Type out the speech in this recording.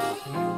Música